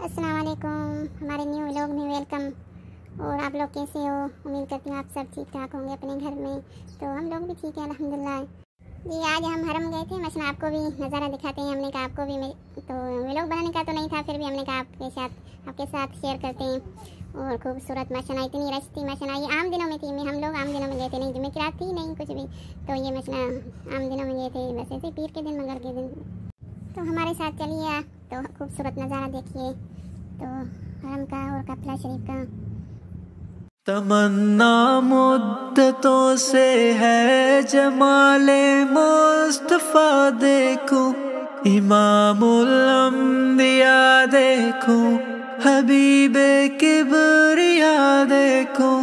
अस्सलाम वालेकुम। हमारे न्यू लोग में वेलकम और आप लोग कैसे हो? उम्मीद करती हूँ आप सब ठीक ठाक होंगे अपने घर में। तो हम लोग भी ठीक है, अल्हम्दुलिल्लाह। जी, आज हम हरम गए थे। मसला आपको भी नज़ारा दिखाते हैं, हमने कहा आपको भी तो व्लॉग बनाने का तो नहीं था, फिर भी हमने कहा आपके साथ आपके साथ शेयर करते हैं। और खूबसूरत माशाल्लाह इतनी रश थी माशाल्लाह ये आम दिनों में थी। मैं हम लोग आम दिनों में गए थे नहीं जुमेरात थी नहीं, कुछ भी। तो ये मसला आम दिनों में गए थे, बस ऐसे पीर के दिन, मगर के दिन। तो हमारे साथ चलिए तो खूबसूरत नज़ारा देखिए। तो हरम का और कपला शरीफ का। तमन्ना मुद्दतों से है जमाले मुस्तफ़ा देखूँ, इमामुल अंबिया देखूँ, हबीबे किबरिया देखूँ।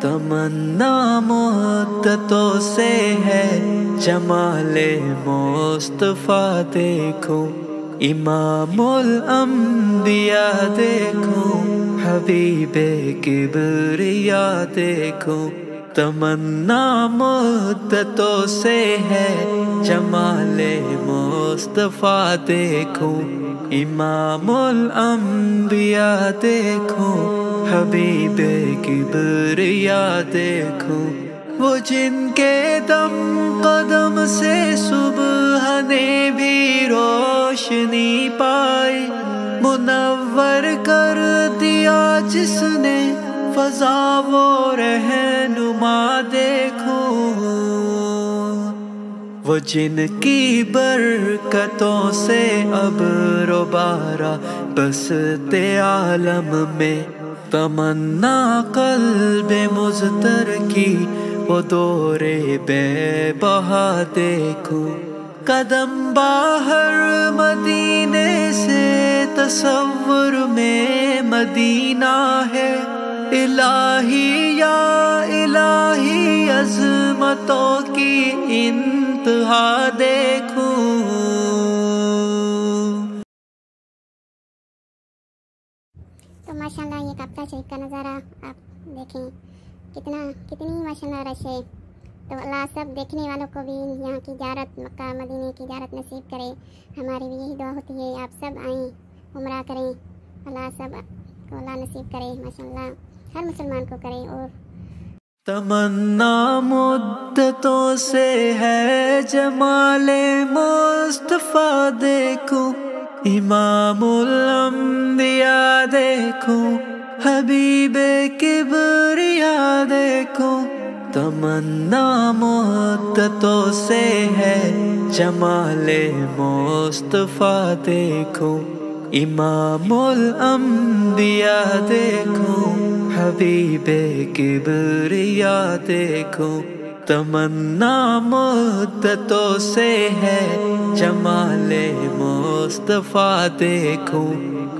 तमन्ना मुद्दतों से है जमाले मुस्तफ़ा देखूँ। इमामुल अंबिया देखूँ, हबीबे किबरिया देखूँ। तमन्ना मुद्दतों से है, जमाले मुस्तफ़ा देखूँ। इमामुल अंबिया देखूँ, हबीबे किबरिया देखूँ। वो जिनके दम कदम से सुबह ने भी रोशनी पाई मुनवर कर दिया जिसने, फजा वो रहनुमा देखो। वो जिनकी बरकतों से अब रोबारा बसते आलम में तमन्ना कल्ब मुजतर की, वो दौरे बे बहा देखो। कदम बाहर मदीने से तस्वुर में मदीना है। इलाही या इलाही अजमतों की इंतहा देखूँ। तो माशाल्लाह ये कपड़ा शरीफ का नज़ारा आप देखें। कितना कितनी माशाल्लाह रश है। तो अल्लाह सब देखने वालों को भी यहाँ की जारत मक्का, मदीने की जारत नसीब करे। हमारी भी यही दुआ होती है, आप सब आएँ उम्र करें। अल्लाह सबको अल्लाह नसीब करे, माशाल्लाह। हर मुसलमान को करे और तमन्ना मुद्दतों से है जमाले मुस्तफ़ा देखूँ, इमामुल अंबिया देखूँ, हबीबे किबरिया देखूँ। तमन्ना मुद्दतों से है, जमाले मुस्तफ़ा देखूँ इमामुल अंबिया देखूँ, हबीबे किबरिया देखूँ। तमन्ना मुद्दतों से है, जमाले मुस्तफ़ा देखूँ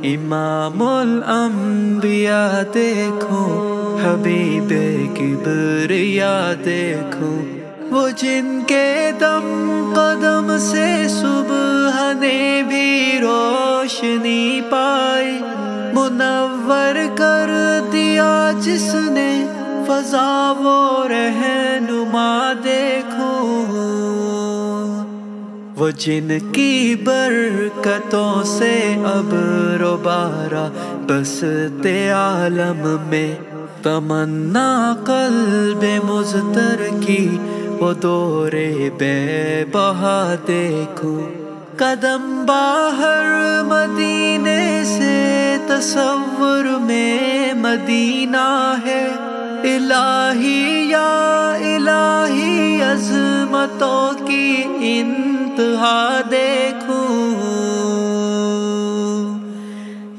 इमामुल अंबिया देखूँ। हबीबे किबरिया देखूँ। वो जिनके दम कदम से सुबह ने भी रोशनी पाई। मुनवर कर दिया जिसने, फजा वो रहनुमा देखो। वो जिनकी बरकतों से अब रोबारा, बसते आलम में तमन्ना कल्ब मुजतर की, वो दौरे बे बहा देखूँ। कदम बाहर मदीने से तस्वुर में मदीना है। इलाही या इलाही अजमतों की इंतहा देखूँ।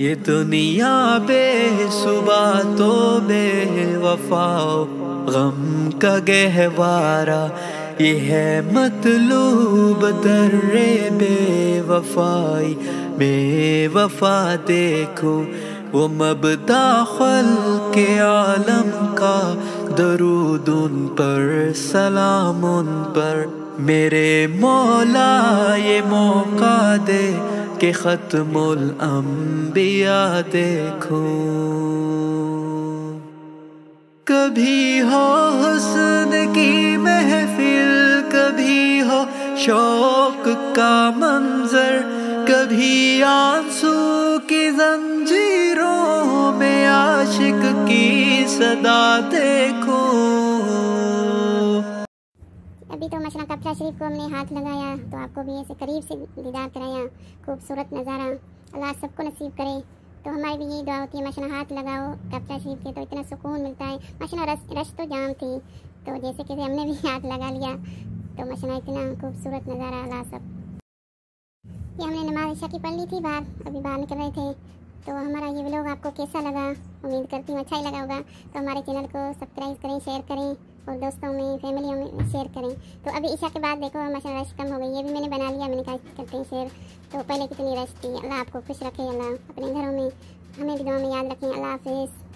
ये दुनिया बेसुबा तो बेवफाओ, गम का गहवारा, ये है मतलूब दर्रे बेवफाई, बेवफा देखो, वो मबदा खल के आलम का, दरूद उन पर, सलाम उन पर, मेरे मौला ये मौका दे के ख़त्मुल अम्बिया देखो। कभी हो हुस्न की महफिल, कभी हो शौक का मंजर, कभी आँसू की जंजीरों में आशिक की सदा देखो। मशरा कपड़ा शरीफ को हमने हाथ लगाया तो आपको भी ऐसे करीब से दीदार कराया, खूबसूरत नज़ारा। अल्लाह सबको नसीब करे तो हमारी भी यही दुआ होती है मशरा हाथ लगाओ कपड़ा शरीफ के तो इतना सुकून मिलता है। मशरा रश रश तो जाम थी तो जैसे कि हमने भी हाथ लगा लिया तो मशरा इतना खूबसूरत नज़ारा, अल्लाह सब। ये हमने नमाज़ ईशा की पढ़ ली थी बाहर, अभी बाहर निकल रहे थे तो हमारा ये व्लॉग आपको कैसा लगा? उम्मीद करती हूँ अच्छा ही लगा होगा तो हमारे चैनल को सब्सक्राइब करें शेयर करें। और दोस्तों में फैमिलियों में शेयर करें। तो अभी ईशा के बाद देखो माशा रश कम हो गई। ये भी मैंने बना लिया, मैंने कहा करते हैं शेयर तो पहले कितनी रश थी? अल्लाह आपको खुश रखे, अल्लाह अपने घरों में, हमें भी दुआ में याद रखें। अल्लाह हाफिज़।